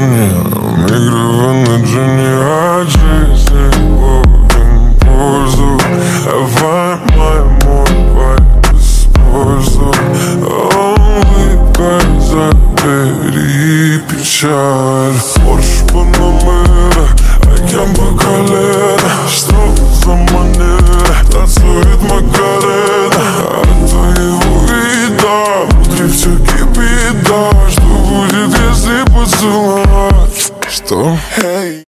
джинни Мигры на джинни I just ain't holding пользу I find my more использу Улыбкой забери печаль Порш Панамера, океан по колено Что за манера, танцует Макарена От твоего вида, внутри все кипит, да Что будет, если поцелуй Hey.